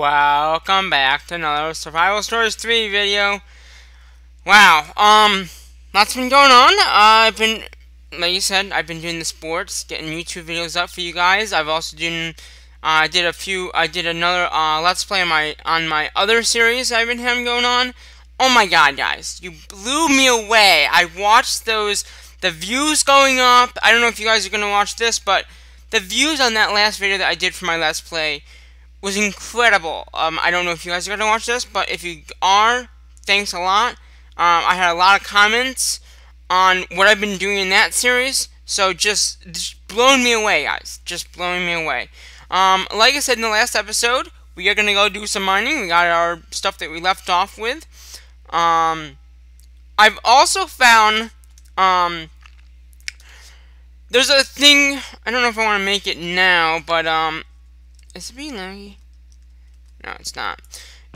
Welcome back to another Survival Stories 3 video. Wow, um, lots been going on. Uh, I've been, like you said, I've been doing the sports, getting YouTube videos up for you guys. I've also done, uh, I did a few, I did another, uh, Let's Play on my, on my other series I've been having going on. Oh my god, guys, you blew me away. I watched those, the views going up. I don't know if you guys are going to watch this, but the views on that last video that I did for my Let's Play was incredible. Um, I don't know if you guys are going to watch this, but if you are, thanks a lot. Um, I had a lot of comments on what I've been doing in that series, so just, just me away, guys. Just blowing me away. Um, like I said in the last episode, we are going to go do some mining. We got our stuff that we left off with. Um, I've also found, um, there's a thing, I don't know if I want to make it now, but, um, is it being laggy? No, it's not.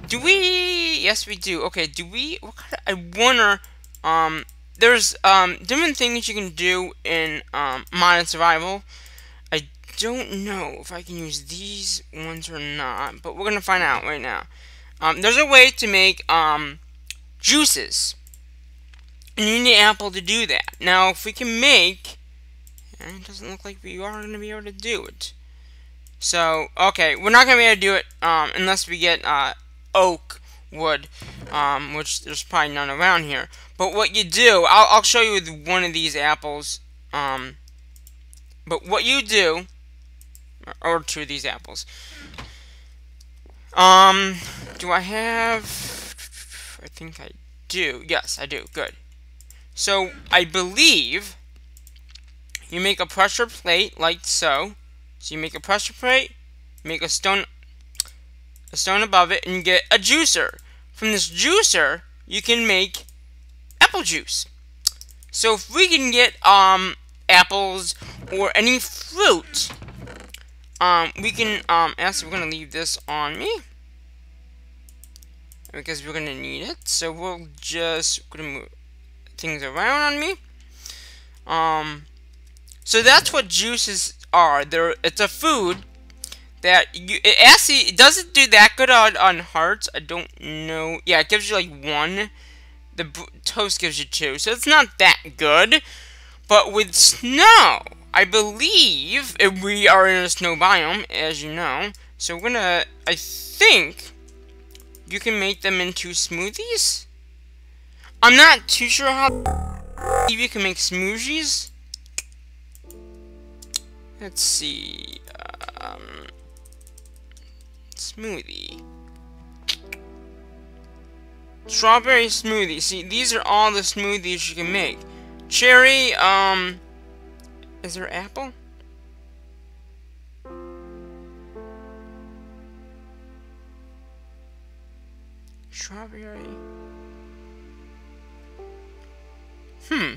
Do we? Yes, we do. Okay, do we? What kind of, I wonder. Um, there's um different things you can do in um modded survival. I don't know if I can use these ones or not, but we're gonna find out right now. Um, there's a way to make um juices, and you need apple to do that. Now, if we can make, it doesn't look like we are gonna be able to do it. So, okay, we're not going to be able to do it um, unless we get uh, oak wood, um, which there's probably none around here. But what you do, I'll, I'll show you with one of these apples. Um, but what you do, or two of these apples. Um, do I have, I think I do. Yes, I do. Good. So, I believe you make a pressure plate like so. So you make a pressure plate, make a stone a stone above it, and you get a juicer. From this juicer, you can make apple juice. So if we can get um apples or any fruit, um we can um actually we're gonna leave this on me because we're gonna need it. So we'll just gonna move things around on me. Um so that's what juices are. There, it's a food that you. It actually it doesn't do that good on on hearts. I don't know. Yeah, it gives you like one. The toast gives you two, so it's not that good. But with snow, I believe we are in a snow biome, as you know. So we're gonna. I think you can make them into smoothies. I'm not too sure how you can make smoothies. Let's see. Um, smoothie. Strawberry smoothie. See, these are all the smoothies you can make. Cherry, um... Is there apple? Strawberry. Hmm.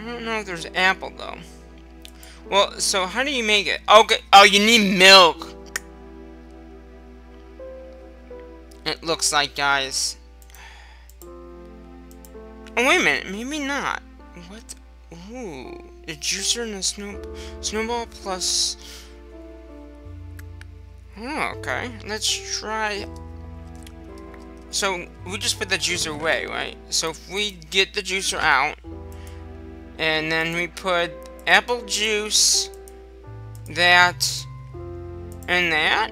I don't know if there's apple, though. Well, so how do you make it? Oh, okay. Oh, you need milk. It looks like, guys. Oh, wait a minute. Maybe not. What? Ooh. A juicer and a snow snowball plus... Oh, okay. Let's try... So, we just put the juicer away, right? So, if we get the juicer out... And then we put apple juice, that, and that.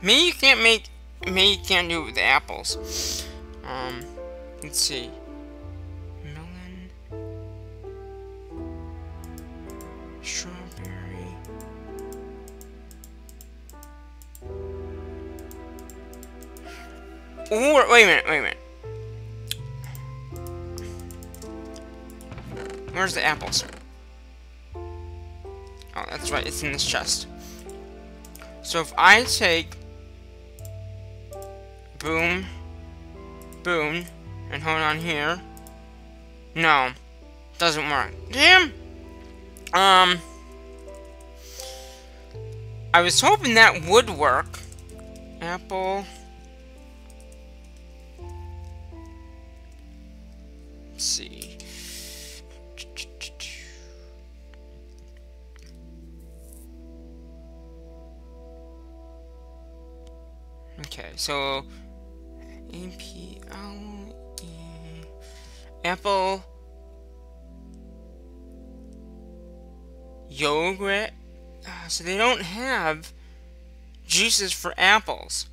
Maybe you can't make, maybe you can't do it with apples. Um, let's see. Melon. Strawberry. Or, wait a minute, wait a minute. Where's the apples? Oh, that's right, it's in this chest. So if I take boom, boom, and hold on here, no, doesn't work. Damn! Um, I was hoping that would work. Apple. So A P L E apple yogurt. Uh, so they don't have juices for apples.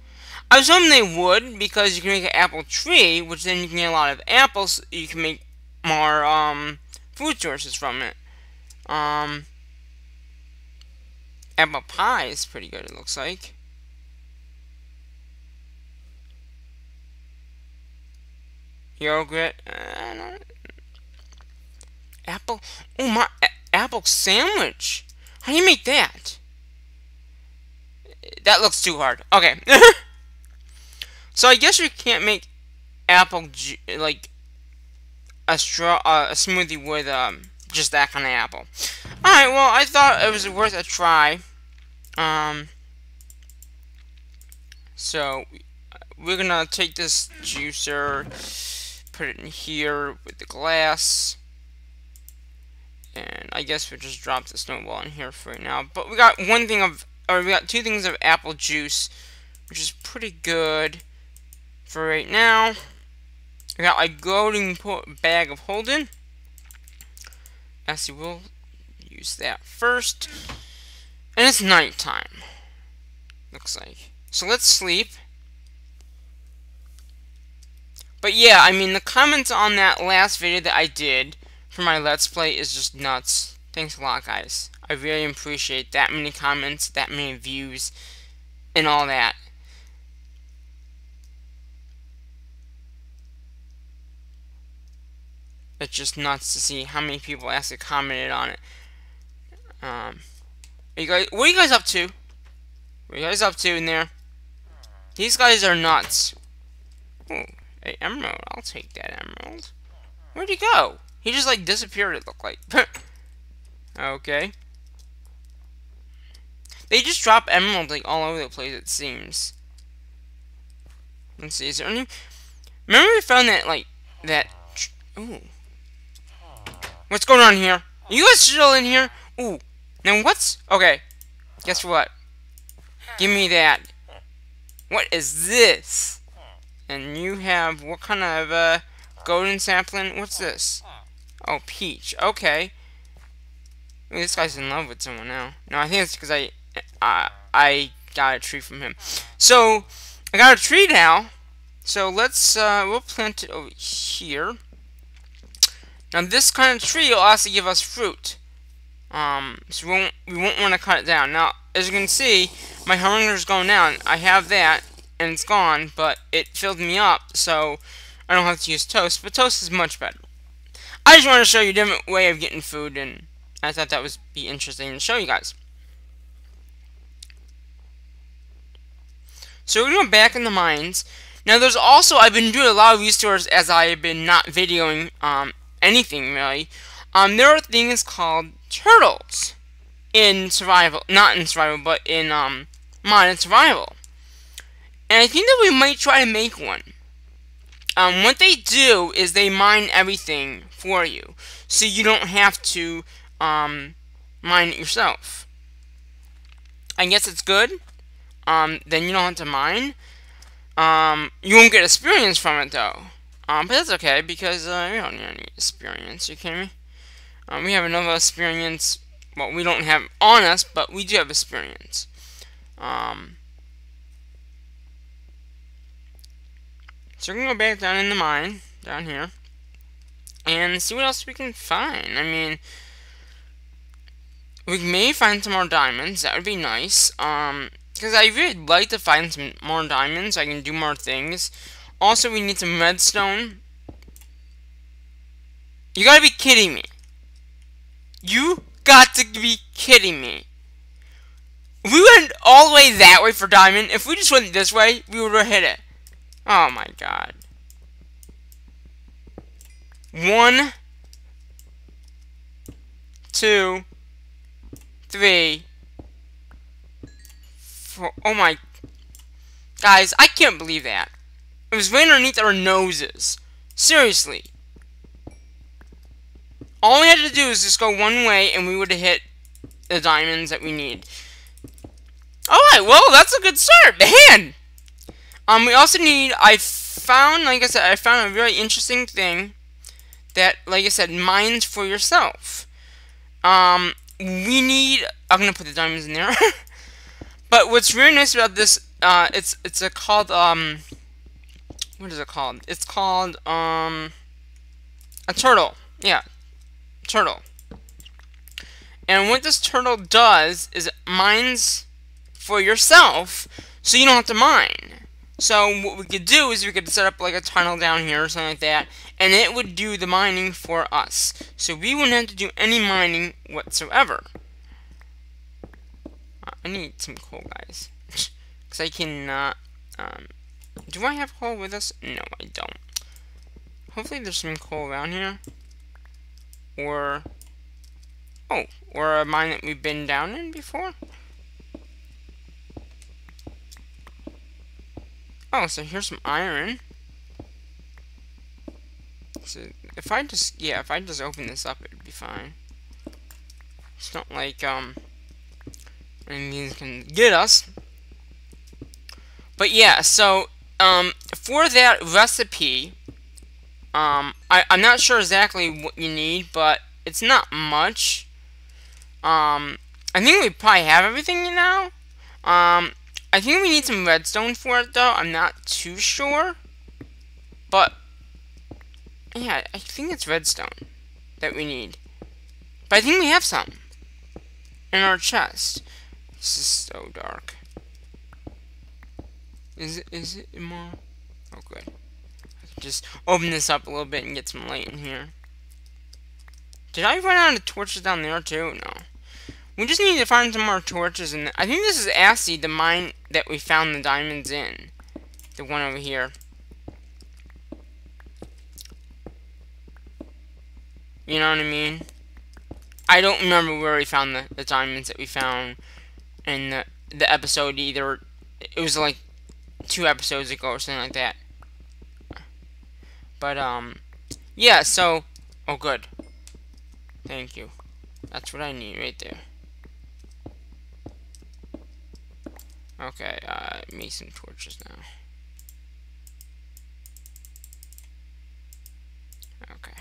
I hoping they would because you can make an apple tree, which then you can get a lot of apples. You can make more um, food sources from it. Um, apple pie is pretty good. It looks like. Yogurt. Uh, apple. Oh my! apple sandwich. How do you make that? That looks too hard. Okay. so I guess you can't make apple like a straw uh, a smoothie with um just that kind of apple. All right. Well, I thought it was worth a try. Um. So we're gonna take this juicer, put it in here with the glass. And I guess we'll just drop the snowball in here for right now. But we got one thing of, or we got two things of apple juice, which is pretty good for right now. We got a golden bag of Holden. Actually, we'll use that first. And it's nighttime. Looks like. So let's sleep. But yeah, I mean, the comments on that last video that I did for my Let's Play is just nuts. Thanks a lot, guys. I really appreciate that many comments, that many views, and all that. It's just nuts to see how many people actually commented on it. Um, are you guys, what are you guys up to? What are you guys up to in there? These guys are nuts. Oh, hey, emerald. I'll take that emerald. Where'd he go? He just, like, disappeared, it looked like. okay. They just drop emeralds, like, all over the place, it seems. Let's see, is there any... Remember we found that, like, that... Ooh. What's going on here? Are you guys still in here? Ooh. Now what's... Okay. Guess what? Give me that. What is this? And you have... What kind of, uh... Golden sapling? What's this? Oh, Peach. Okay. this guy's in love with someone now. No, I think it's because I, I, I got a tree from him. So, I got a tree now. So let's, uh, we'll plant it over here. Now this kind of tree will also give us fruit. Um, so we won't, we won't want to cut it down. Now, as you can see, my hunger's going down. I have that, and it's gone, but it filled me up, so I don't have to use toast. But toast is much better. I just want to show you a different way of getting food, and I thought that would be interesting to show you guys. So we're going back in the mines. Now there's also, I've been doing a lot of these tours as I've been not videoing um, anything really. Um, there are things called turtles in survival, not in survival, but in um, modded survival. And I think that we might try to make one. Um, what they do is they mine everything for you, so you don't have to um, mine it yourself. I guess it's good. Um, then you don't have to mine. Um, you won't get experience from it though. Um, but that's okay because uh, we don't need any experience. You kidding me? Um, we have another experience. Well, we don't have on us, but we do have experience. Um, So we're going to go back down in the mine, down here, and see what else we can find. I mean, we may find some more diamonds. That would be nice. Um, because I really like to find some more diamonds. I can do more things. Also, we need some redstone. You gotta be kidding me. You got to be kidding me. We went all the way that way for diamond, if we just went this way, we would have hit it. Oh my god. One, two, three, four. Oh my. Guys, I can't believe that. It was right underneath our noses. Seriously. All we had to do is just go one way and we would have hit the diamonds that we need. Alright, well, that's a good start. Man! Um, we also need, I found, like I said, I found a really interesting thing that, like I said, mines for yourself. Um, we need, I'm gonna put the diamonds in there. but what's really nice about this, uh, it's, it's a called, um, what is it called? It's called, um, a turtle. Yeah, turtle. And what this turtle does is it mines for yourself, so you don't have to mine. So what we could do is we could set up like a tunnel down here or something like that, and it would do the mining for us. So we wouldn't have to do any mining whatsoever. Uh, I need some coal, guys. Because I cannot... Um, do I have coal with us? No, I don't. Hopefully there's some coal around here. Or... Oh, or a mine that we've been down in before? Oh, so here's some iron. So if I just, yeah, if I just open this up, it'd be fine. It's not like, um, anything can get us. But yeah, so, um, for that recipe, um, I, I'm not sure exactly what you need, but it's not much. Um, I think we probably have everything you know. Um, I think we need some redstone for it, though. I'm not too sure. But, yeah, I think it's redstone that we need. But I think we have some in our chest. This is so dark. Is it, is it more? Oh, good. I can just open this up a little bit and get some light in here. Did I run out of torches down there, too? No. We just need to find some more torches, and I think this is Assy, the mine that we found the diamonds in. The one over here. You know what I mean? I don't remember where we found the, the diamonds that we found in the, the episode either. It was like two episodes ago or something like that. But, um, yeah, so, oh, good. Thank you. That's what I need right there. Okay, uh, me some torches now. Okay.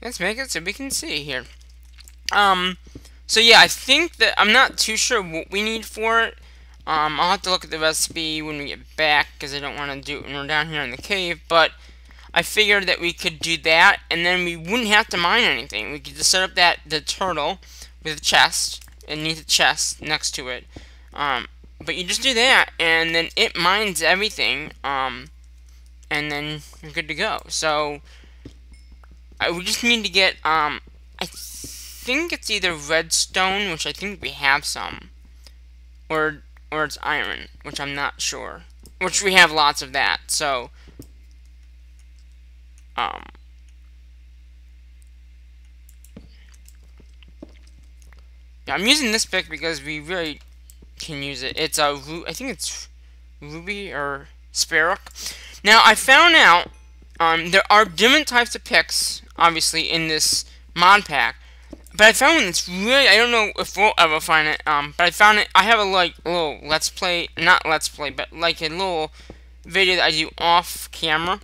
Let's make it so we can see here. Um, so yeah, I think that, I'm not too sure what we need for it. Um, I'll have to look at the recipe when we get back, because I don't want to do it when we're down here in the cave, but I figured that we could do that, and then we wouldn't have to mine anything. We could just set up that, the turtle with a chest, and need a chest next to it. Um, but you just do that, and then it mines everything, um, and then you're good to go. So, I, we just need to get, um, I think it's either redstone, which I think we have some, or, or it's iron, which I'm not sure. Which we have lots of that, so, um, Yeah, I'm using this pick because we really can use it. It's a, I think it's Ruby or Sapphire. Now, I found out um, there are different types of picks, obviously, in this mod pack. But I found one that's really, I don't know if we'll ever find it, um, but I found it, I have a, like, little let's play, not let's play, but like a little video that I do off camera.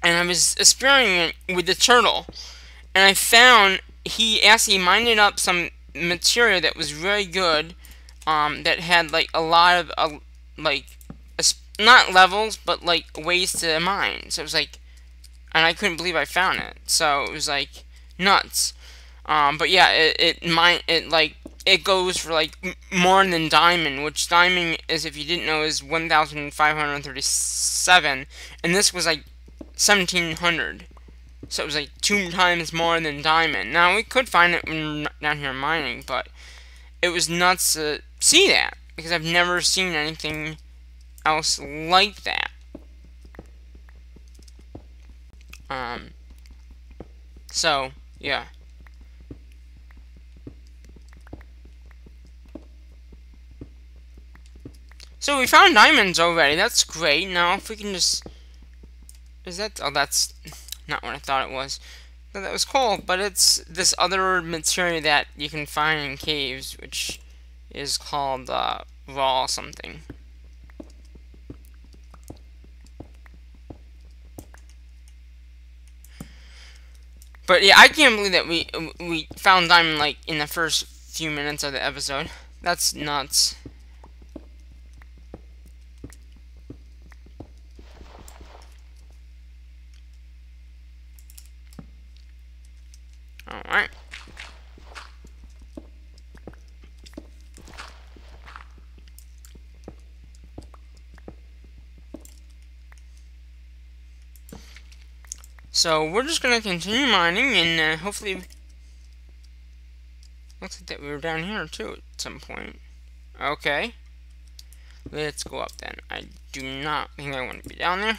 And I was experimenting with the turtle. And I found he actually mined up some material that was really good, um, that had like a lot of uh, like not levels, but like ways to mine. So it was like, and I couldn't believe I found it. So it was like nuts. Um, but yeah, it it mine it like it goes for like more than diamond, which diamond is if you didn't know is 1,537, and this was like 1,700. So it was like two times more than diamond. Now, we could find it down here mining, but it was nuts to see that. Because I've never seen anything else like that. Um, so, yeah. So we found diamonds already. That's great. Now if we can just... Is that... Oh, that's not what I thought it was. So that was coal, but it's this other material that you can find in caves, which is called uh, raw something. But yeah, I can't believe that we we found diamond like in the first few minutes of the episode. That's nuts. Alright. So we're just gonna continue mining and uh, hopefully looks like that we were down here too at some point. Okay. Let's go up then. I do not think I want to be down there.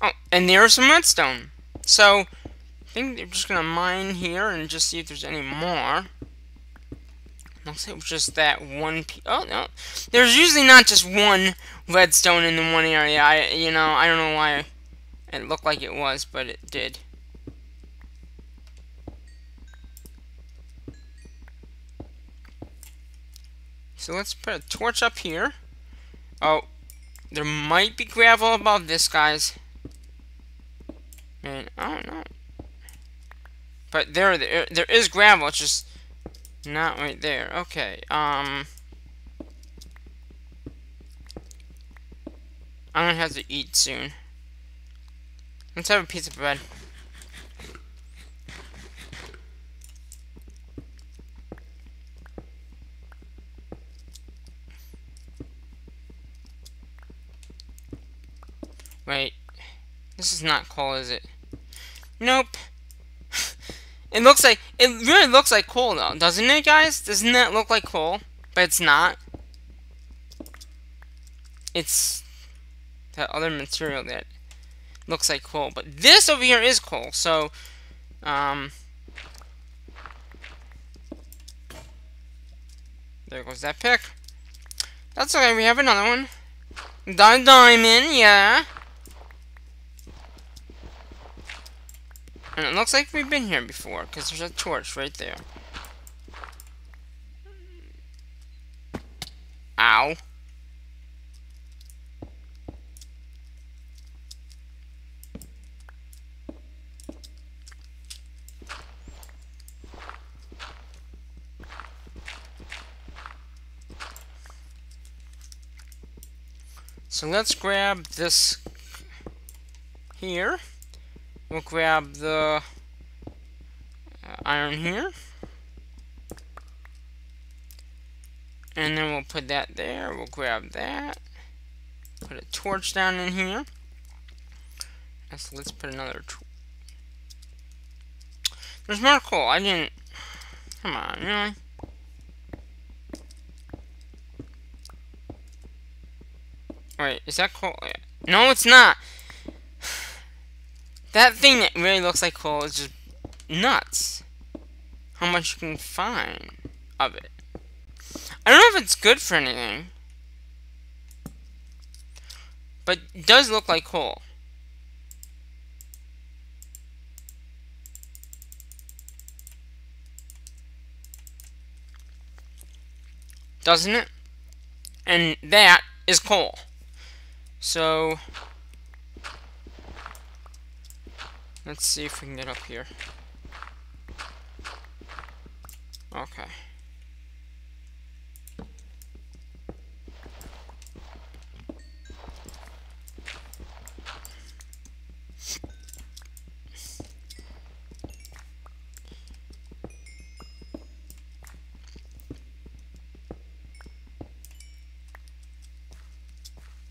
Oh, and there's some redstone. So, I think they're just gonna mine here and just see if there's any more. Looks like it was just that one Oh, no. There's usually not just one redstone in the one area. I, you know, I don't know why it looked like it was, but it did. So let's put a torch up here. Oh, there might be gravel above this, guys. Man, I don't know. But there, there, there is gravel. It's just not right there. Okay, um... I'm gonna have to eat soon. Let's have a piece of bread. Wait. This is not coal, is it? Nope. it looks like, it really looks like coal though, doesn't it guys? Doesn't that look like coal? But it's not. It's that other material that looks like coal. But this over here is coal, so, um... There goes that pick. That's okay, we have another one. The diamond, yeah. And it looks like we've been here before, because there's a torch right there. Ow. So let's grab this here. We'll grab the uh, iron here. And then we'll put that there. We'll grab that. Put a torch down in here. So let's put another torch. There's more coal. I didn't... Come on, really? Wait, is that coal? No, it's not. That thing that really looks like coal is just nuts. How much you can find of it. I don't know if it's good for anything. But it does look like coal. Doesn't it? And that is coal. So, Let's see if we can get up here. Okay.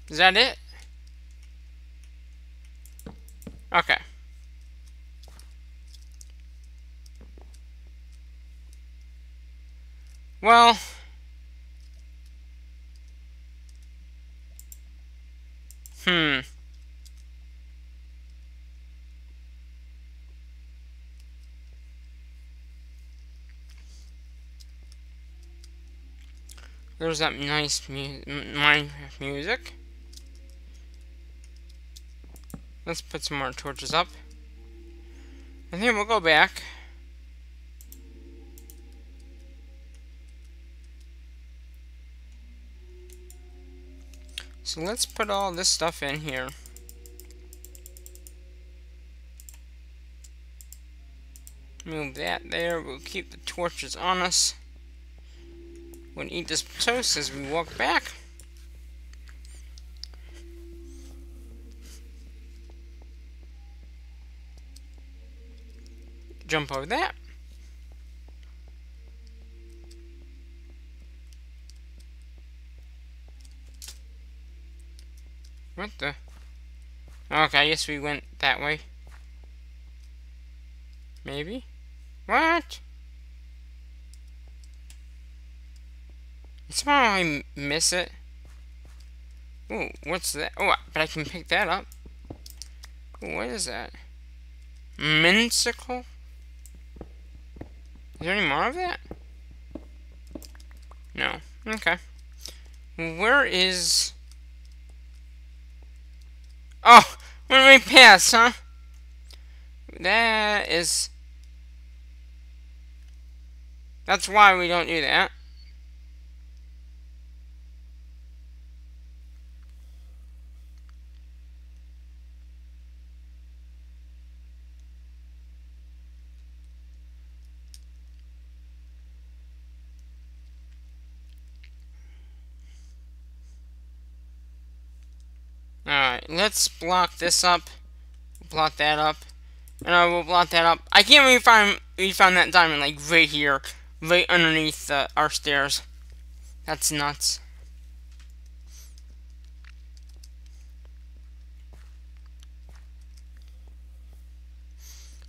Is that it? Okay. Well... Hmm. There's that nice mu Minecraft music. Let's put some more torches up. And then we'll go back. So let's put all this stuff in here. Move that there. We'll keep the torches on us. We'll eat this toast as we walk back. Jump over that. What the? Okay, I guess we went that way. Maybe? What? Somehow I miss it. Oh, what's that? Oh, but I can pick that up. Ooh, what is that? Minsicle? Is there any more of that? No. Okay. Where is... Oh! When we pass, huh? That is... That's why we don't do that. Alright, let's block this up. Block that up. And I will block that up. I can't really find we found that diamond like right here. Right underneath uh, our stairs. That's nuts.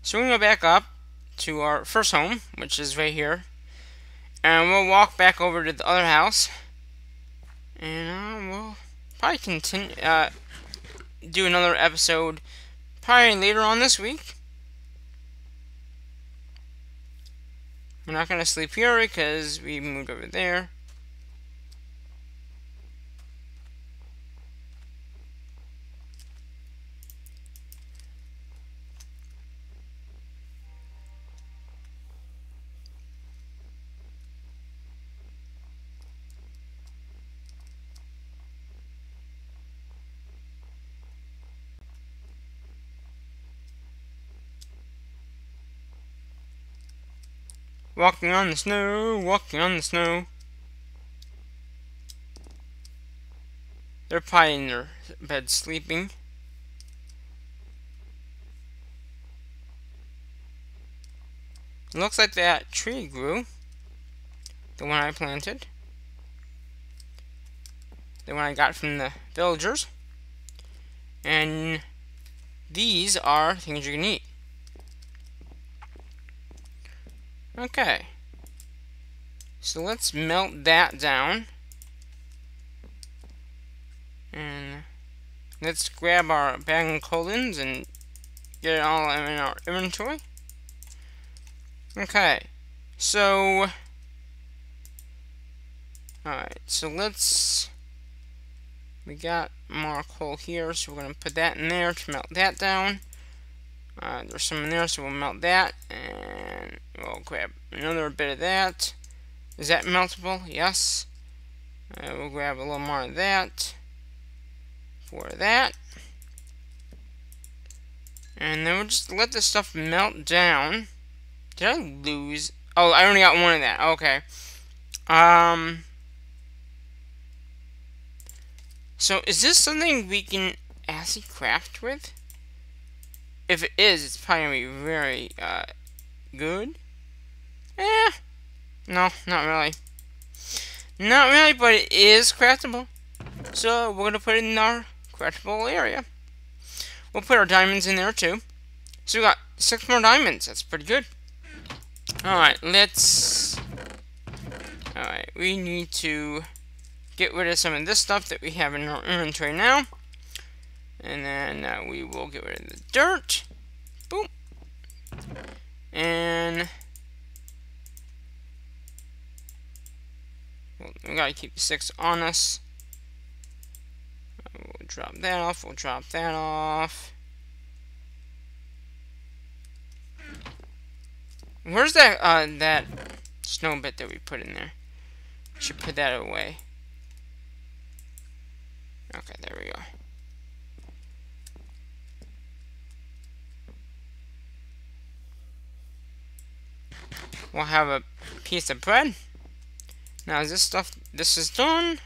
So we're going to go back up to our first home, which is right here. And we'll walk back over to the other house. And uh, we'll probably continue, uh, do another episode probably later on this week. We're not going to sleep here because we moved over there. Walking on the snow, walking on the snow. They're probably in their bed sleeping. Looks like that tree grew. The one I planted. The one I got from the villagers. And these are things you can eat. Okay. So let's melt that down. And let's grab our bag of colons and get it all in our inventory. Okay. So Alright, so let's we got more coal here, so we're gonna put that in there to melt that down. Uh, there's some in there, so we'll melt that, and we'll grab another bit of that. Is that meltable? Yes. Uh, we'll grab a little more of that for that. And then we'll just let this stuff melt down. Did I lose? Oh, I only got one of that. Okay. Um. So, is this something we can actually craft with? If it is, it's probably to be very uh, good. Eh, no, not really. Not really, but it is craftable. So we're going to put it in our craftable area. We'll put our diamonds in there too. So we got six more diamonds. That's pretty good. Alright, let's... Alright, we need to get rid of some of this stuff that we have in our inventory now. And then uh, we will get rid of the dirt. Boom. And well, we gotta keep the six on us. Uh, we'll drop that off. We'll drop that off. Where's that uh, that snow bit that we put in there? Should put that away. Okay, there we go. We'll have a piece of bread. Now this stuff, this is done.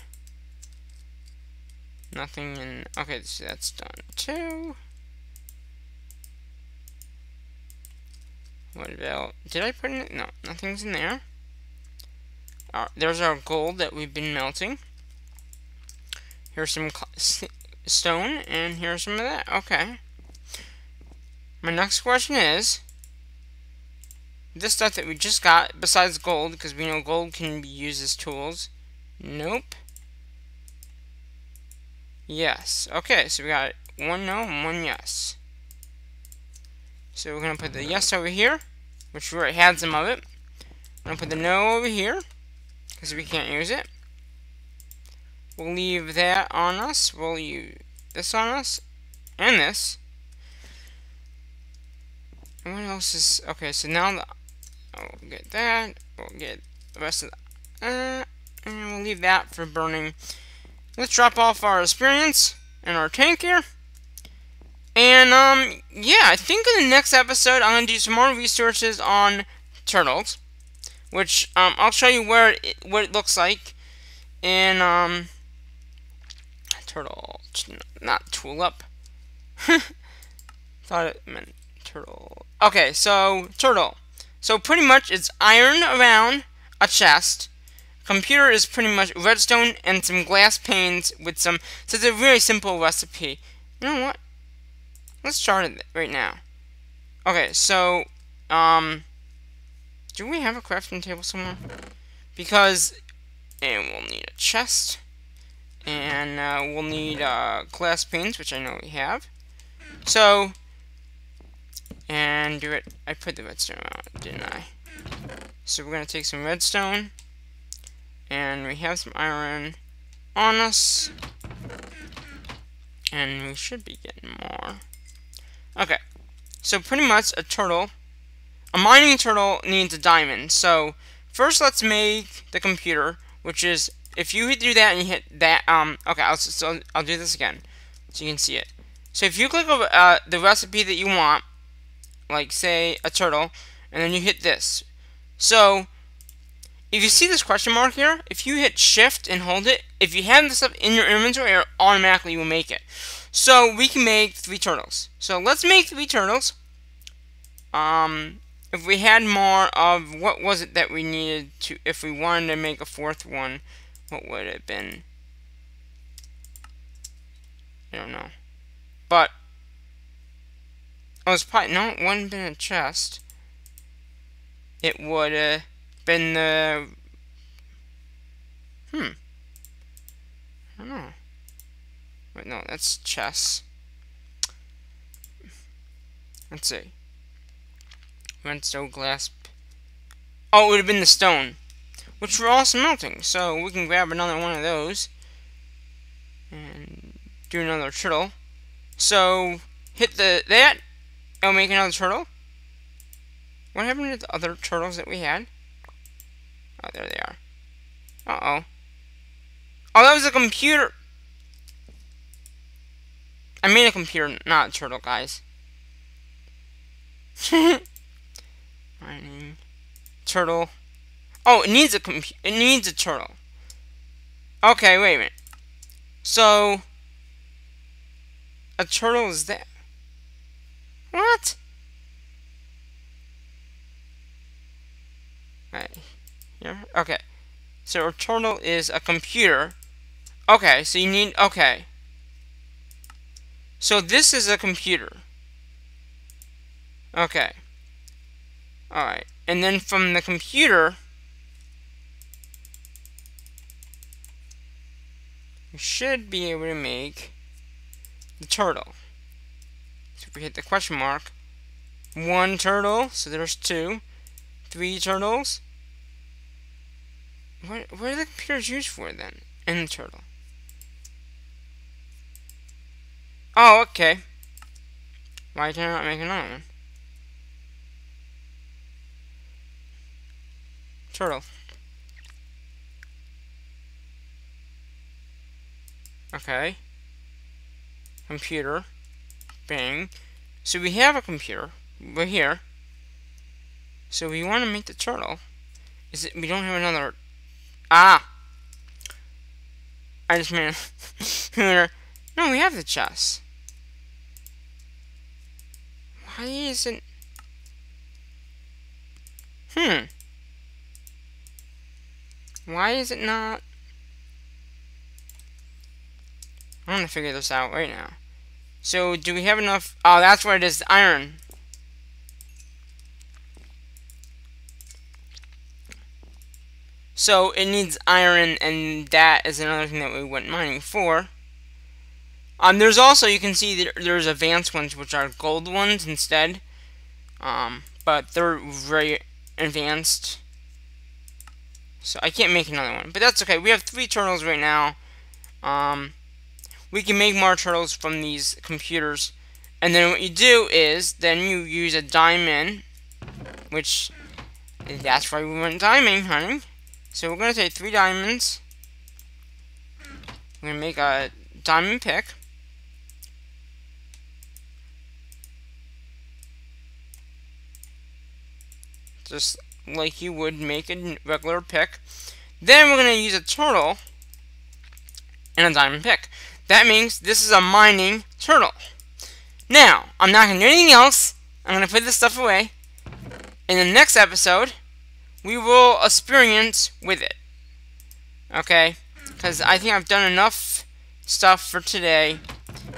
Nothing in, okay, so that's done too. What about, did I put in it? No, nothing's in there. Uh, there's our gold that we've been melting. Here's some stone, and here's some of that. Okay. My next question is, this stuff that we just got, besides gold, because we know gold can be used as tools. Nope. Yes. Okay, so we got one no and one yes. So we're going to put the yes over here, which we already had some of it. I'm going to put the no over here, because we can't use it. We'll leave that on us. We'll use this on us, and this. And what else is... Okay, so now the, we'll get that. We'll get the rest of the... Uh, and we'll leave that for burning. Let's drop off our experience and our tank here. And, um, yeah, I think in the next episode, I'm going to do some more resources on turtles. Which, um, I'll show you where it, what it looks like. And, um, turtle, not tulip. Thought it meant turtle. Okay, so, turtle. So, pretty much, it's iron around a chest. Computer is pretty much redstone and some glass panes with some... So, it's a very simple recipe. You know what? Let's start it right now. Okay, so, um, do we have a crafting table somewhere? Because, and we'll need a chest, and uh, we'll need uh, glass panes, which I know we have. So, and do it, I put the redstone out, didn't I? So we're going to take some redstone, and we have some iron on us, and we should be getting more. Okay. So pretty much a turtle, a mining turtle needs a diamond. So first let's make the computer, which is, if you do that and you hit that, um, okay, I'll, so I'll do this again, so you can see it. So if you click over uh, the recipe that you want, like say a turtle, and then you hit this. So if you see this question mark here, if you hit shift and hold it, if you have this stuff in your inventory, it automatically will make it. So we can make three turtles. So let's make three turtles. Um, if we had more of, what was it that we needed to, if we wanted to make a fourth one, what would it have been? I don't know. But, oh, it's probably, no, it wouldn't been a chest. It would have been the, hmm, I don't know. Wait, no, that's chess. Let's see. Redstone glass. Oh, it would have been the stone. Which we're also melting. So we can grab another one of those. And do another turtle. So hit the that. It'll make another turtle. What happened to the other turtles that we had? Oh, there they are. Uh-oh. Oh, that was a computer. I made a computer, not a turtle, guys. Mining. Turtle. Oh, it needs a computer. It needs a turtle. Okay, wait a minute. So, a turtle is there. What? Right. Here? Okay. So turtle is a computer. Okay, so you need, okay. So this is a computer. Okay. Alright. And then from the computer, we should be able to make the turtle. We hit the question mark, one turtle, so there's two, three turtles. What, what are the computers used for then? And the turtle. Oh, okay. Why did I not make another one? Turtle. Okay. Computer. Bang. So we have a computer. We're here. So we want to make the turtle. Is it? We don't have another. Ah. I just made. no, we have the chest. Why isn't? Hmm. Why is it not? I'm gonna figure this out right now. So, do we have enough? Oh, that's where it is, iron. So, it needs iron, and that is another thing that we went mining for. Um, there's also, you can see that there's advanced ones, which are gold ones instead. Um, but they're very advanced. So, I can't make another one. But that's okay. We have three turtles right now. Um, we can make more turtles from these computers. And then what you do is, then you use a diamond, which, that's why we went diamond honey. So we're going to take three diamonds. We're going to make a diamond pick. Just like you would make a regular pick. Then we're going to use a turtle and a diamond pick. That means this is a mining turtle. Now, I'm not going to do anything else. I'm going to put this stuff away. In the next episode, we will experience with it. Okay? Because I think I've done enough stuff for today.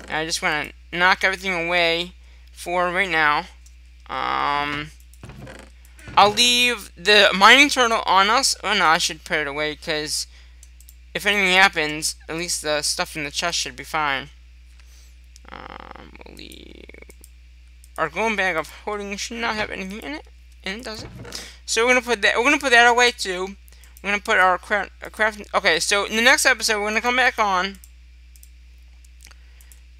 I just want to knock everything away for right now. Um, I'll leave the mining turtle on us. Oh no, I should put it away because if anything happens, at least the stuff in the chest should be fine. Um, we'll leave. Our golden bag of holding should not have anything in it, and it doesn't. So we're gonna put that. We're gonna put that away too. We're gonna put our craft. craft okay, so in the next episode, we're gonna come back on.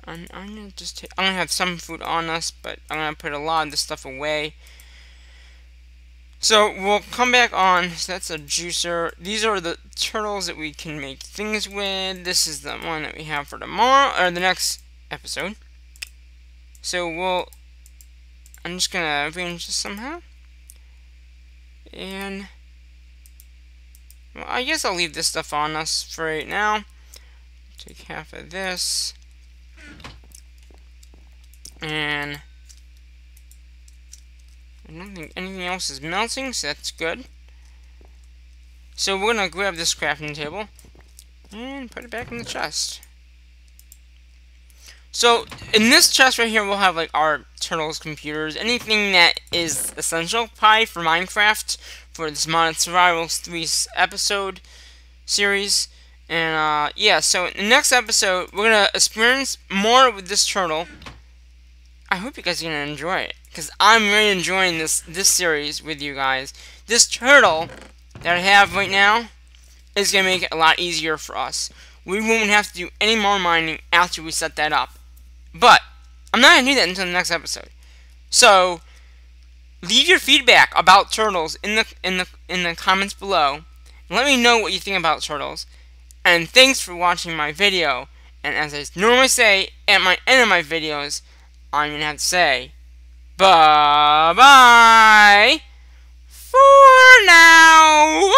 I'm, I'm gonna just. I'm gonna have some food on us, but I'm gonna put a lot of this stuff away. So we'll come back on. So that's a juicer. These are the turtles that we can make things with. This is the one that we have for tomorrow or the next episode. So we'll. I'm just gonna arrange this somehow. And well, I guess I'll leave this stuff on us for right now. Take half of this. And I don't think anything else is melting, so that's good. So we're going to grab this crafting table and put it back in the chest. So in this chest right here, we'll have like our turtles, computers, anything that is essential probably for Minecraft for this Modded Survivals 3 episode series. And uh, yeah, so in the next episode, we're going to experience more with this turtle. I hope you guys are going to enjoy it because I'm really enjoying this this series with you guys. This turtle that I have right now is going to make it a lot easier for us. We won't have to do any more mining after we set that up. But, I'm not going to do that until the next episode. So, leave your feedback about turtles in the in the in the comments below. Let me know what you think about turtles. And thanks for watching my video. And as I normally say at my end of my videos, I'm going to have to say, Bye bye for now.